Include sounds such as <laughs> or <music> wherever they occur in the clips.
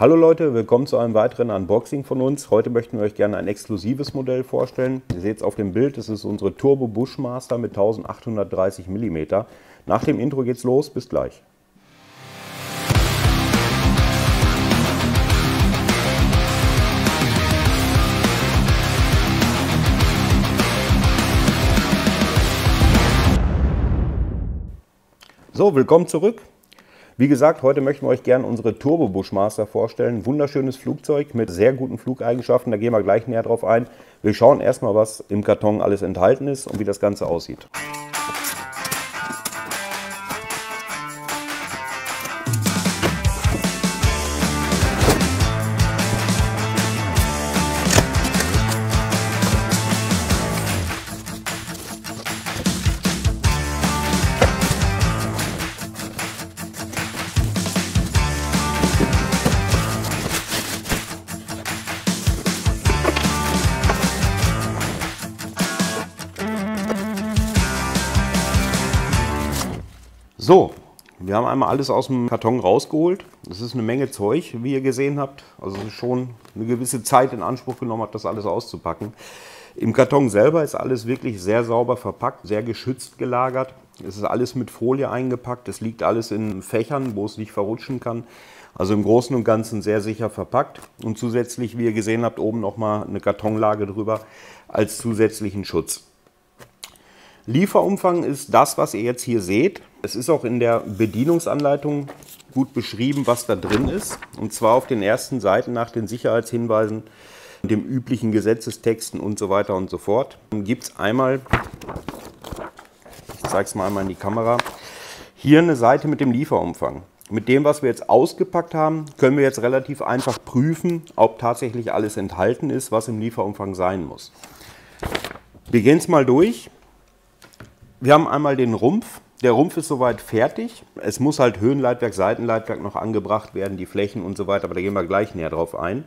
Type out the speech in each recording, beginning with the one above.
Hallo Leute, willkommen zu einem weiteren Unboxing von uns. Heute möchten wir euch gerne ein exklusives Modell vorstellen. Ihr seht es auf dem Bild, das ist unsere Turbo Bushmaster mit 1830 mm. Nach dem Intro geht's los, bis gleich. So, willkommen zurück. Wie gesagt, heute möchten wir euch gerne unsere Turbo Bushmaster vorstellen. wunderschönes Flugzeug mit sehr guten Flugeigenschaften, da gehen wir gleich näher drauf ein. Wir schauen erstmal, was im Karton alles enthalten ist und wie das Ganze aussieht. So, wir haben einmal alles aus dem Karton rausgeholt. Das ist eine Menge Zeug, wie ihr gesehen habt. Also es ist schon eine gewisse Zeit in Anspruch genommen hat, das alles auszupacken. Im Karton selber ist alles wirklich sehr sauber verpackt, sehr geschützt gelagert. Es ist alles mit Folie eingepackt. Es liegt alles in Fächern, wo es nicht verrutschen kann. Also im Großen und Ganzen sehr sicher verpackt. Und zusätzlich, wie ihr gesehen habt, oben nochmal eine Kartonlage drüber als zusätzlichen Schutz. Lieferumfang ist das, was ihr jetzt hier seht. Es ist auch in der Bedienungsanleitung gut beschrieben, was da drin ist. Und zwar auf den ersten Seiten nach den Sicherheitshinweisen, dem üblichen Gesetzestexten und so weiter und so fort. Gibt es einmal, ich zeige es mal einmal in die Kamera, hier eine Seite mit dem Lieferumfang. Mit dem, was wir jetzt ausgepackt haben, können wir jetzt relativ einfach prüfen, ob tatsächlich alles enthalten ist, was im Lieferumfang sein muss. Wir gehen es mal durch. Wir haben einmal den Rumpf. Der Rumpf ist soweit fertig. Es muss halt Höhenleitwerk, Seitenleitwerk noch angebracht werden, die Flächen und so weiter, aber da gehen wir gleich näher drauf ein.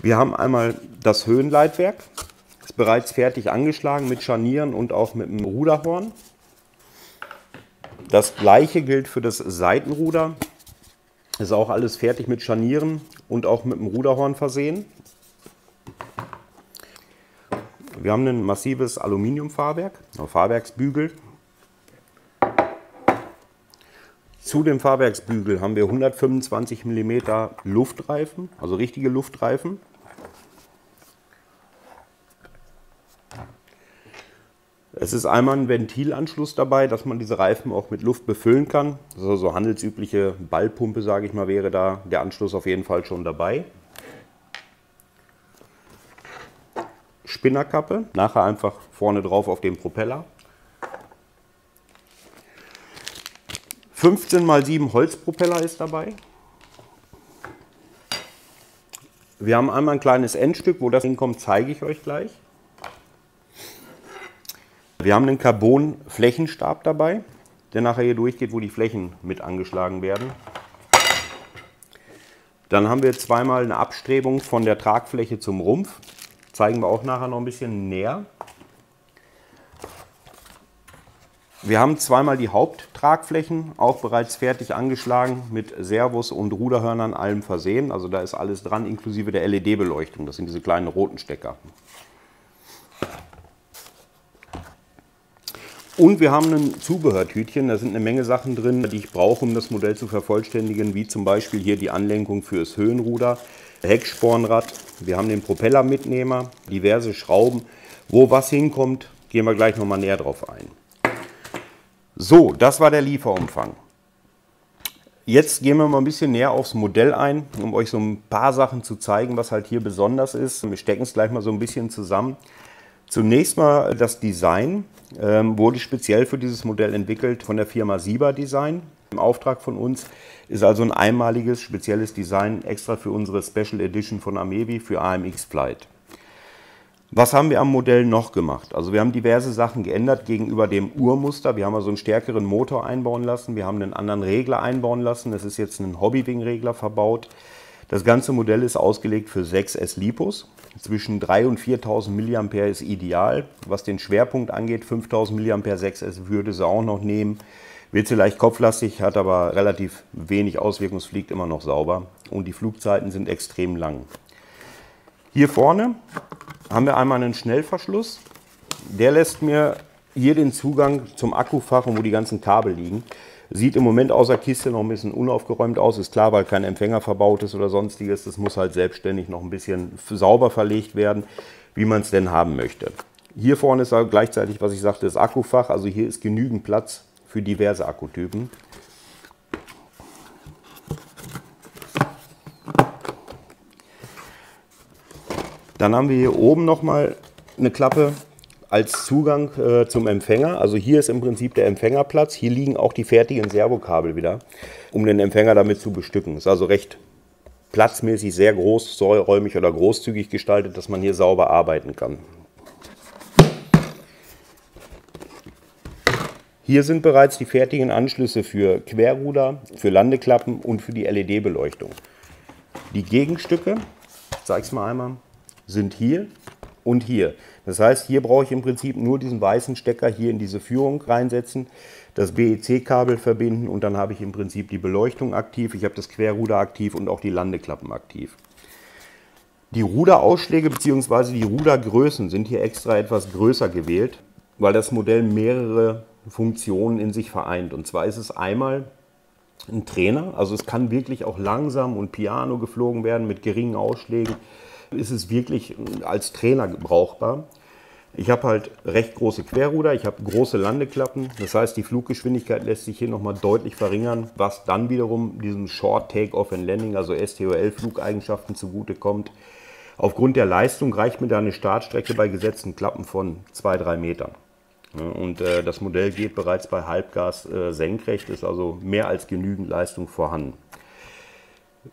Wir haben einmal das Höhenleitwerk, ist bereits fertig angeschlagen mit Scharnieren und auch mit dem Ruderhorn. Das gleiche gilt für das Seitenruder. Ist auch alles fertig mit Scharnieren und auch mit dem Ruderhorn versehen. Wir haben ein massives Aluminiumfahrwerk, Fahrwerksbügel, Zu dem Fahrwerksbügel haben wir 125 mm Luftreifen, also richtige Luftreifen. Es ist einmal ein Ventilanschluss dabei, dass man diese Reifen auch mit Luft befüllen kann. Also so handelsübliche Ballpumpe, sage ich mal, wäre da der Anschluss auf jeden Fall schon dabei. Spinnerkappe, nachher einfach vorne drauf auf dem Propeller. 15 x 7 Holzpropeller ist dabei. Wir haben einmal ein kleines Endstück, wo das hinkommt, zeige ich euch gleich. Wir haben einen Carbon-Flächenstab dabei, der nachher hier durchgeht, wo die Flächen mit angeschlagen werden. Dann haben wir zweimal eine Abstrebung von der Tragfläche zum Rumpf. Zeigen wir auch nachher noch ein bisschen näher. Wir haben zweimal die Haupttragflächen auch bereits fertig angeschlagen mit Servos und Ruderhörnern allem versehen. Also da ist alles dran, inklusive der LED-Beleuchtung. Das sind diese kleinen roten Stecker. Und wir haben ein Zubehörtütchen, da sind eine Menge Sachen drin, die ich brauche, um das Modell zu vervollständigen, wie zum Beispiel hier die Anlenkung fürs Höhenruder, Heckspornrad, wir haben den Propellermitnehmer, diverse Schrauben. Wo was hinkommt, gehen wir gleich nochmal näher drauf ein. So, das war der Lieferumfang. Jetzt gehen wir mal ein bisschen näher aufs Modell ein, um euch so ein paar Sachen zu zeigen, was halt hier besonders ist. Wir stecken es gleich mal so ein bisschen zusammen. Zunächst mal das Design ähm, wurde speziell für dieses Modell entwickelt von der Firma Sieber Design. Im Auftrag von uns ist also ein einmaliges, spezielles Design extra für unsere Special Edition von Amevi für AMX Flight. Was haben wir am Modell noch gemacht? Also wir haben diverse Sachen geändert gegenüber dem Urmuster. Wir haben also einen stärkeren Motor einbauen lassen. Wir haben einen anderen Regler einbauen lassen. Es ist jetzt ein Hobbywing-Regler verbaut. Das ganze Modell ist ausgelegt für 6 S-Lipos. Zwischen 3.000 und 4.000 mA ist ideal. Was den Schwerpunkt angeht, 5.000 mA 6S würde sie auch noch nehmen. Wird vielleicht kopflastig, hat aber relativ wenig Auswirkungen, fliegt immer noch sauber und die Flugzeiten sind extrem lang. Hier vorne haben wir einmal einen Schnellverschluss. Der lässt mir hier den Zugang zum Akkufach und wo die ganzen Kabel liegen. Sieht im Moment außer Kiste noch ein bisschen unaufgeräumt aus. Ist klar, weil kein Empfänger verbaut ist oder sonstiges. Das muss halt selbstständig noch ein bisschen sauber verlegt werden, wie man es denn haben möchte. Hier vorne ist gleichzeitig, was ich sagte, das Akkufach. Also hier ist genügend Platz für diverse Akkutypen. Dann haben wir hier oben nochmal eine Klappe als Zugang äh, zum Empfänger. Also hier ist im Prinzip der Empfängerplatz. Hier liegen auch die fertigen Servokabel wieder, um den Empfänger damit zu bestücken. Ist also recht platzmäßig sehr großräumig oder großzügig gestaltet, dass man hier sauber arbeiten kann. Hier sind bereits die fertigen Anschlüsse für Querruder, für Landeklappen und für die LED-Beleuchtung. Die Gegenstücke, ich zeige es mal einmal, sind hier und hier. Das heißt, hier brauche ich im Prinzip nur diesen weißen Stecker hier in diese Führung reinsetzen, das BEC-Kabel verbinden und dann habe ich im Prinzip die Beleuchtung aktiv, ich habe das Querruder aktiv und auch die Landeklappen aktiv. Die Ruderausschläge bzw. die Rudergrößen sind hier extra etwas größer gewählt, weil das Modell mehrere Funktionen in sich vereint. Und zwar ist es einmal ein Trainer, also es kann wirklich auch langsam und piano geflogen werden mit geringen Ausschlägen ist es wirklich als Trainer brauchbar. Ich habe halt recht große Querruder, ich habe große Landeklappen. Das heißt, die Fluggeschwindigkeit lässt sich hier nochmal deutlich verringern, was dann wiederum diesem Short Take-Off and Landing, also STOL-Flugeigenschaften zugutekommt. Aufgrund der Leistung reicht mir da eine Startstrecke bei gesetzten Klappen von 2-3 Metern. Und äh, das Modell geht bereits bei Halbgas äh, senkrecht, ist also mehr als genügend Leistung vorhanden.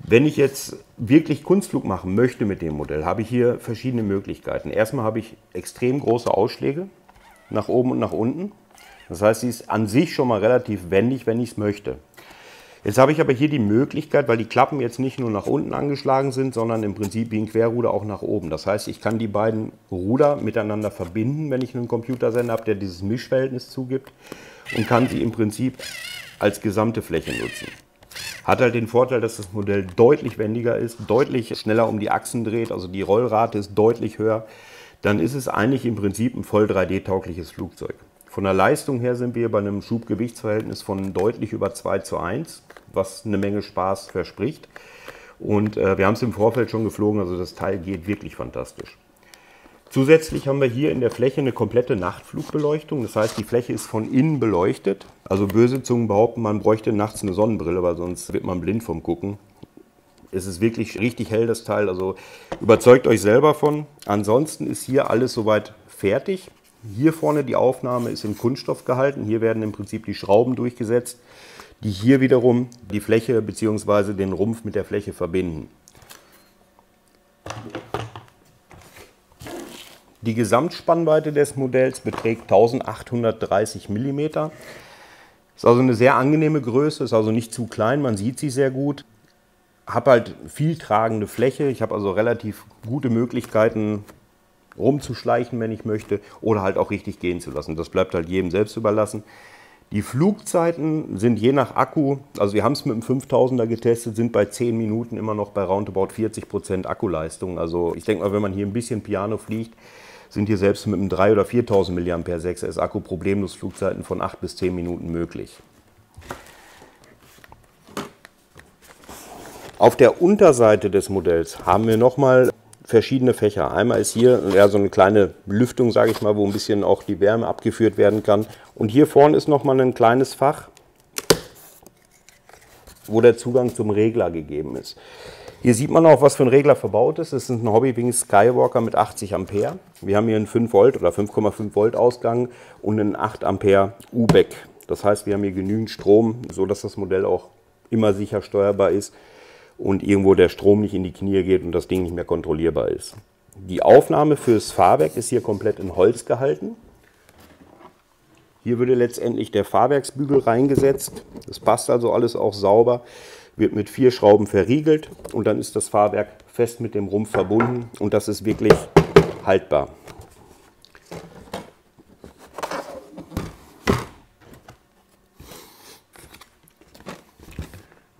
Wenn ich jetzt wirklich Kunstflug machen möchte mit dem Modell, habe ich hier verschiedene Möglichkeiten. Erstmal habe ich extrem große Ausschläge nach oben und nach unten. Das heißt, sie ist an sich schon mal relativ wendig, wenn ich es möchte. Jetzt habe ich aber hier die Möglichkeit, weil die Klappen jetzt nicht nur nach unten angeschlagen sind, sondern im Prinzip wie ein Querruder auch nach oben. Das heißt, ich kann die beiden Ruder miteinander verbinden, wenn ich einen Computersender habe, der dieses Mischverhältnis zugibt und kann sie im Prinzip als gesamte Fläche nutzen. Hat halt den Vorteil, dass das Modell deutlich wendiger ist, deutlich schneller um die Achsen dreht, also die Rollrate ist deutlich höher. Dann ist es eigentlich im Prinzip ein voll 3D-taugliches Flugzeug. Von der Leistung her sind wir bei einem Schubgewichtsverhältnis von deutlich über 2 zu 1, was eine Menge Spaß verspricht. Und äh, wir haben es im Vorfeld schon geflogen, also das Teil geht wirklich fantastisch. Zusätzlich haben wir hier in der Fläche eine komplette Nachtflugbeleuchtung. Das heißt, die Fläche ist von innen beleuchtet. Also böse Zungen behaupten, man bräuchte nachts eine Sonnenbrille, weil sonst wird man blind vom Gucken. Es ist wirklich richtig hell, das Teil. Also überzeugt euch selber von. Ansonsten ist hier alles soweit fertig. Hier vorne die Aufnahme ist in Kunststoff gehalten. Hier werden im Prinzip die Schrauben durchgesetzt, die hier wiederum die Fläche bzw. den Rumpf mit der Fläche verbinden. Die Gesamtspannweite des Modells beträgt 1830 mm. Ist also eine sehr angenehme Größe, ist also nicht zu klein, man sieht sie sehr gut. Habe halt viel tragende Fläche, ich habe also relativ gute Möglichkeiten rumzuschleichen, wenn ich möchte, oder halt auch richtig gehen zu lassen. Das bleibt halt jedem selbst überlassen. Die Flugzeiten sind je nach Akku, also wir haben es mit dem 5000er getestet, sind bei 10 Minuten immer noch bei roundabout 40% Akkuleistung. Also ich denke mal, wenn man hier ein bisschen Piano fliegt, sind hier selbst mit einem 3.000 oder 4.000 mAh 6S Akku problemlos Flugzeiten von 8 bis 10 Minuten möglich. Auf der Unterseite des Modells haben wir nochmal verschiedene Fächer. Einmal ist hier ja, so eine kleine Lüftung, sage ich mal, wo ein bisschen auch die Wärme abgeführt werden kann. Und hier vorne ist nochmal ein kleines Fach, wo der Zugang zum Regler gegeben ist. Hier sieht man auch, was für ein Regler verbaut ist. Das ist ein Hobbywing Skywalker mit 80 Ampere. Wir haben hier einen 5 Volt oder 5,5 Volt Ausgang und einen 8 Ampere U-Back. Das heißt, wir haben hier genügend Strom, sodass das Modell auch immer sicher steuerbar ist und irgendwo der Strom nicht in die Knie geht und das Ding nicht mehr kontrollierbar ist. Die Aufnahme fürs Fahrwerk ist hier komplett in Holz gehalten. Hier würde letztendlich der Fahrwerksbügel reingesetzt. Das passt also alles auch sauber wird mit vier Schrauben verriegelt und dann ist das Fahrwerk fest mit dem Rumpf verbunden und das ist wirklich haltbar.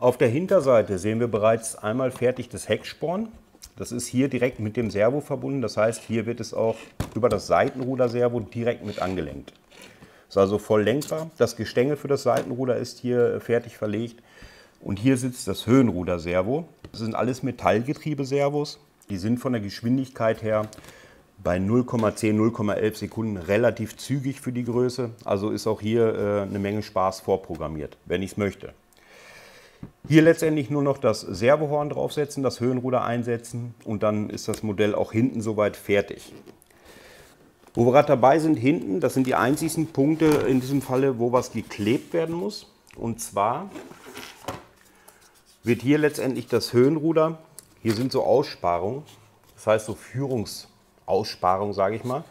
Auf der Hinterseite sehen wir bereits einmal fertig das Hecksporn. Das ist hier direkt mit dem Servo verbunden. Das heißt, hier wird es auch über das Seitenruder-Servo direkt mit angelenkt. Ist also voll lenkbar. Das Gestänge für das Seitenruder ist hier fertig verlegt. Und hier sitzt das Höhenruder-Servo. Das sind alles Metallgetriebe-Servos. Die sind von der Geschwindigkeit her bei 0,10, 0,11 Sekunden relativ zügig für die Größe. Also ist auch hier äh, eine Menge Spaß vorprogrammiert, wenn ich es möchte. Hier letztendlich nur noch das Servohorn draufsetzen, das Höhenruder einsetzen und dann ist das Modell auch hinten soweit fertig. Wo wir gerade dabei sind, hinten, das sind die einzigsten Punkte in diesem Falle, wo was geklebt werden muss. Und zwar wird hier letztendlich das Höhenruder, hier sind so Aussparungen, das heißt so Führungsaussparungen, sage ich mal.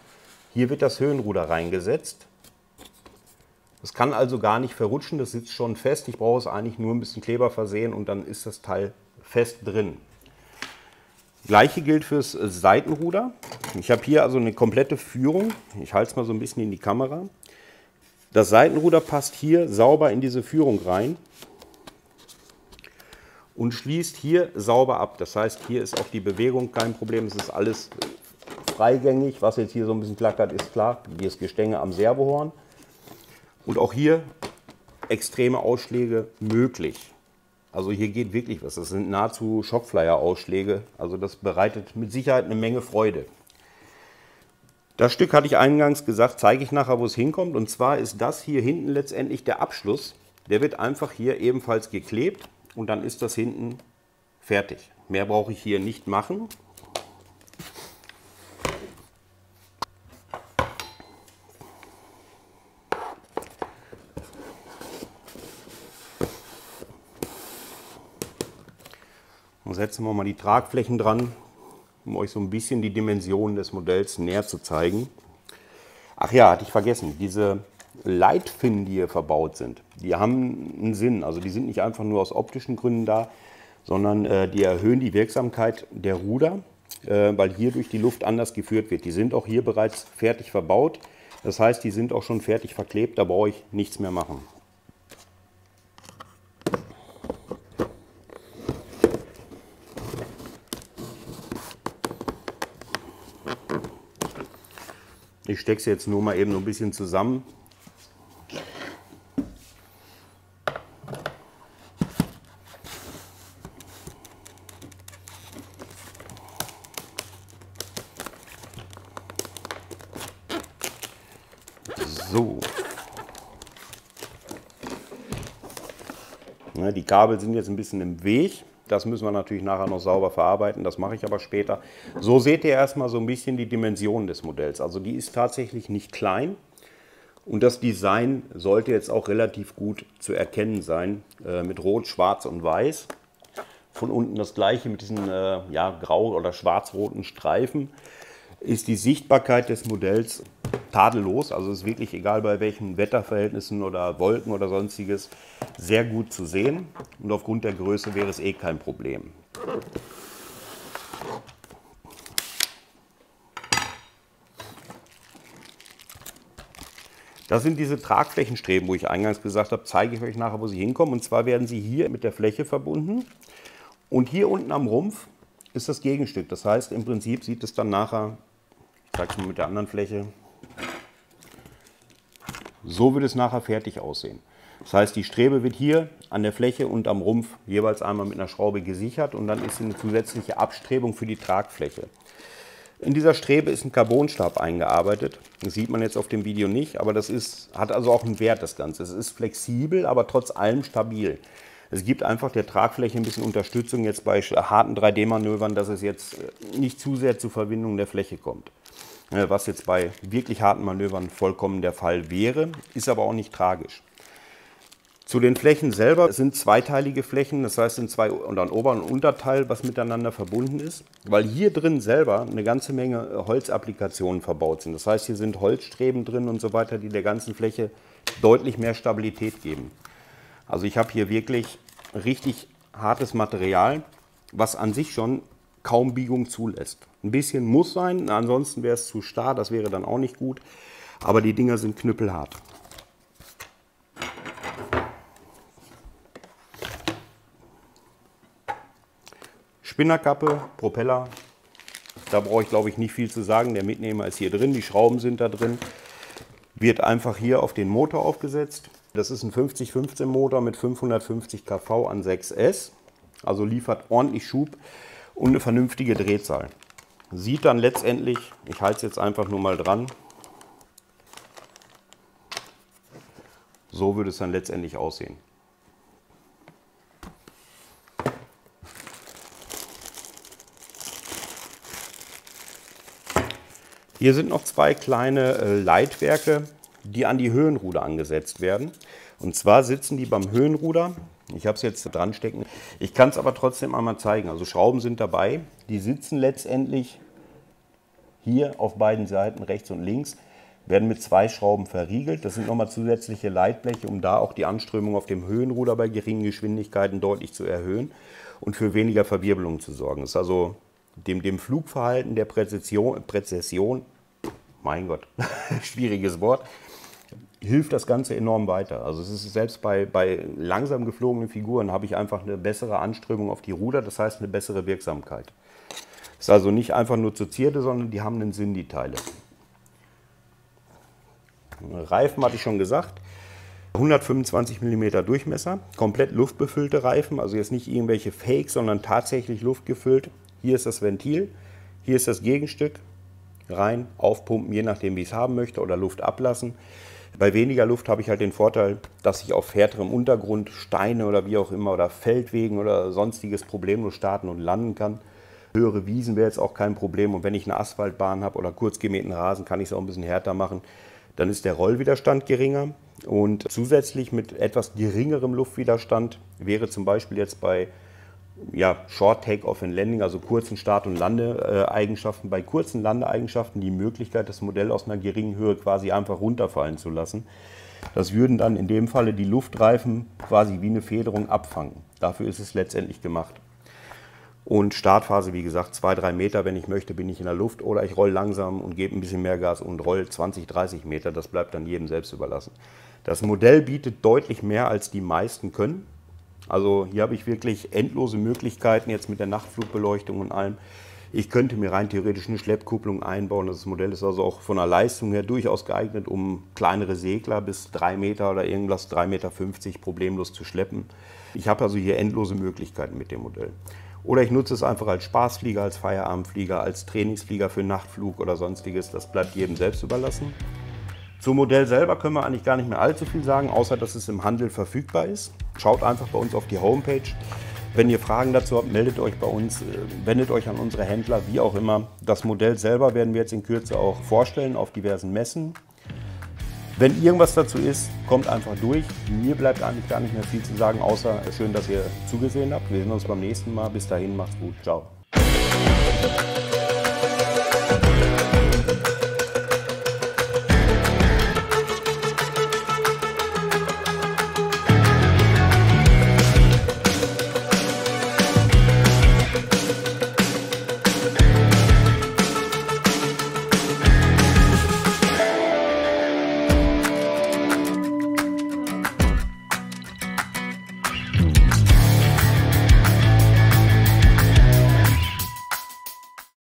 Hier wird das Höhenruder reingesetzt das kann also gar nicht verrutschen, das sitzt schon fest. Ich brauche es eigentlich nur ein bisschen Kleber versehen und dann ist das Teil fest drin. Gleiche gilt fürs Seitenruder. Ich habe hier also eine komplette Führung. Ich halte es mal so ein bisschen in die Kamera. Das Seitenruder passt hier sauber in diese Führung rein und schließt hier sauber ab. Das heißt, hier ist auch die Bewegung kein Problem. Es ist alles freigängig. Was jetzt hier so ein bisschen klackert, ist klar. Hier ist Gestänge am Servohorn. Und auch hier extreme Ausschläge möglich. Also hier geht wirklich was. Das sind nahezu Schockflyer-Ausschläge. Also das bereitet mit Sicherheit eine Menge Freude. Das Stück hatte ich eingangs gesagt, zeige ich nachher, wo es hinkommt. Und zwar ist das hier hinten letztendlich der Abschluss. Der wird einfach hier ebenfalls geklebt und dann ist das hinten fertig. Mehr brauche ich hier nicht machen. Setzen wir mal die Tragflächen dran, um euch so ein bisschen die Dimensionen des Modells näher zu zeigen. Ach ja, hatte ich vergessen, diese Leitfinnen, die hier verbaut sind, die haben einen Sinn. Also die sind nicht einfach nur aus optischen Gründen da, sondern äh, die erhöhen die Wirksamkeit der Ruder, äh, weil hier durch die Luft anders geführt wird. Die sind auch hier bereits fertig verbaut. Das heißt, die sind auch schon fertig verklebt, da brauche ich nichts mehr machen. Ich stecke es jetzt nur mal eben so ein bisschen zusammen. So. die Kabel sind jetzt ein bisschen im Weg. Das müssen wir natürlich nachher noch sauber verarbeiten, das mache ich aber später. So seht ihr erstmal so ein bisschen die Dimension des Modells. Also die ist tatsächlich nicht klein und das Design sollte jetzt auch relativ gut zu erkennen sein äh, mit Rot, Schwarz und Weiß. Von unten das gleiche mit diesen äh, ja, grau- oder schwarz-roten Streifen ist die Sichtbarkeit des Modells tadellos. Also ist wirklich egal bei welchen Wetterverhältnissen oder Wolken oder sonstiges sehr gut zu sehen. Und aufgrund der Größe wäre es eh kein Problem. Das sind diese Tragflächenstreben, wo ich eingangs gesagt habe, zeige ich euch nachher, wo sie hinkommen. Und zwar werden sie hier mit der Fläche verbunden. Und hier unten am Rumpf ist das Gegenstück. Das heißt, im Prinzip sieht es dann nachher zeige es mal mit der anderen Fläche. So wird es nachher fertig aussehen. Das heißt, die Strebe wird hier an der Fläche und am Rumpf jeweils einmal mit einer Schraube gesichert und dann ist eine zusätzliche Abstrebung für die Tragfläche. In dieser Strebe ist ein Carbonstab eingearbeitet. Das sieht man jetzt auf dem Video nicht, aber das ist, hat also auch einen Wert, das Ganze. Es ist flexibel, aber trotz allem stabil. Es gibt einfach der Tragfläche ein bisschen Unterstützung jetzt bei harten 3D-Manövern, dass es jetzt nicht zu sehr zur Verwindung der Fläche kommt. Äh, was jetzt bei wirklich harten Manövern vollkommen der Fall wäre, ist aber auch nicht tragisch. Zu den Flächen selber sind zweiteilige Flächen, das heißt sind zwei und ein Ober- und Unterteil, was miteinander verbunden ist, weil hier drin selber eine ganze Menge äh, Holzapplikationen verbaut sind. Das heißt, hier sind Holzstreben drin und so weiter, die der ganzen Fläche deutlich mehr Stabilität geben. Also ich habe hier wirklich richtig hartes Material, was an sich schon kaum Biegung zulässt. Ein bisschen muss sein, ansonsten wäre es zu starr, das wäre dann auch nicht gut. Aber die Dinger sind knüppelhart. Spinnerkappe, Propeller. Da brauche ich glaube ich nicht viel zu sagen. Der Mitnehmer ist hier drin, die Schrauben sind da drin. Wird einfach hier auf den Motor aufgesetzt. Das ist ein 50-15 Motor mit 550 kV an 6S. Also liefert ordentlich Schub und eine vernünftige Drehzahl. Sieht dann letztendlich, ich halte es jetzt einfach nur mal dran, so würde es dann letztendlich aussehen. Hier sind noch zwei kleine äh, Leitwerke, die an die Höhenruder angesetzt werden. Und zwar sitzen die beim Höhenruder. Ich habe es jetzt dran stecken. Ich kann es aber trotzdem einmal zeigen. Also Schrauben sind dabei. Die sitzen letztendlich hier auf beiden Seiten, rechts und links, werden mit zwei Schrauben verriegelt. Das sind nochmal zusätzliche Leitbleche, um da auch die Anströmung auf dem Höhenruder bei geringen Geschwindigkeiten deutlich zu erhöhen und für weniger Verwirbelung zu sorgen. Das ist also dem, dem Flugverhalten der Präzision, Präzision mein Gott, <laughs> schwieriges Wort, hilft das Ganze enorm weiter. Also es ist selbst bei, bei langsam geflogenen Figuren habe ich einfach eine bessere Anströmung auf die Ruder, das heißt eine bessere Wirksamkeit. Ist also nicht einfach nur zur Zierde, sondern die haben einen Sinn, die Teile. Reifen hatte ich schon gesagt. 125 mm Durchmesser, komplett luftbefüllte Reifen, also jetzt nicht irgendwelche Fakes, sondern tatsächlich luftgefüllt. Hier ist das Ventil, hier ist das Gegenstück, rein, aufpumpen, je nachdem wie ich es haben möchte oder Luft ablassen. Bei weniger Luft habe ich halt den Vorteil, dass ich auf härterem Untergrund Steine oder wie auch immer oder Feldwegen oder sonstiges problemlos starten und landen kann. Höhere Wiesen wäre jetzt auch kein Problem und wenn ich eine Asphaltbahn habe oder kurz gemähten Rasen, kann ich es auch ein bisschen härter machen. Dann ist der Rollwiderstand geringer und zusätzlich mit etwas geringerem Luftwiderstand wäre zum Beispiel jetzt bei ja, Short Take-Off and Landing, also kurzen Start- und Landeeigenschaften, bei kurzen Landeeigenschaften die Möglichkeit, das Modell aus einer geringen Höhe quasi einfach runterfallen zu lassen. Das würden dann in dem Falle die Luftreifen quasi wie eine Federung abfangen. Dafür ist es letztendlich gemacht. Und Startphase, wie gesagt, 2-3 Meter, wenn ich möchte, bin ich in der Luft oder ich roll langsam und gebe ein bisschen mehr Gas und roll 20, 30 Meter. Das bleibt dann jedem selbst überlassen. Das Modell bietet deutlich mehr, als die meisten können. Also hier habe ich wirklich endlose Möglichkeiten jetzt mit der Nachtflugbeleuchtung und allem. Ich könnte mir rein theoretisch eine Schleppkupplung einbauen. Das Modell ist also auch von der Leistung her durchaus geeignet, um kleinere Segler bis 3 Meter oder irgendwas 3,50 Meter problemlos zu schleppen. Ich habe also hier endlose Möglichkeiten mit dem Modell. Oder ich nutze es einfach als Spaßflieger, als Feierabendflieger, als Trainingsflieger für Nachtflug oder sonstiges. Das bleibt jedem selbst überlassen. Zum Modell selber können wir eigentlich gar nicht mehr allzu viel sagen, außer dass es im Handel verfügbar ist. Schaut einfach bei uns auf die Homepage. Wenn ihr Fragen dazu habt, meldet euch bei uns, äh, wendet euch an unsere Händler, wie auch immer. Das Modell selber werden wir jetzt in Kürze auch vorstellen auf diversen Messen. Wenn irgendwas dazu ist, kommt einfach durch. Mir bleibt eigentlich gar nicht mehr viel zu sagen, außer schön, dass ihr zugesehen habt. Wir sehen uns beim nächsten Mal. Bis dahin, macht's gut. Ciao.